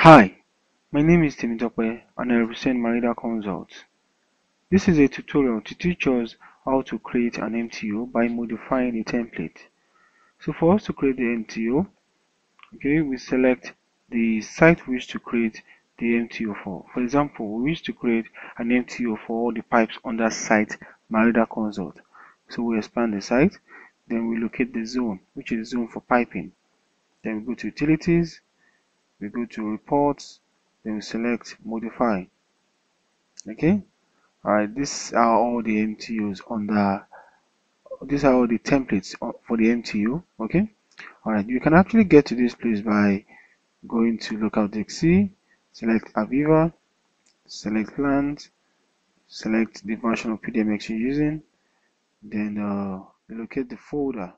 Hi, my name is Temitope and I represent Maridah Consult. This is a tutorial to teach us how to create an MTO by modifying a template. So for us to create the MTO, okay, we select the site we wish to create the MTO for. For example, we wish to create an MTO for all the pipes on that site Maridah Consult. So we expand the site, then we locate the zone, which is zone for piping. Then we go to utilities, we go to reports, then we select modify. Okay, all right. These are all the MTOs the. These are all the templates for the MTO. Okay, all right. You can actually get to this place by going to localdisk select AVEVA, select land, select the version of PDMS you're using, then uh, locate the folder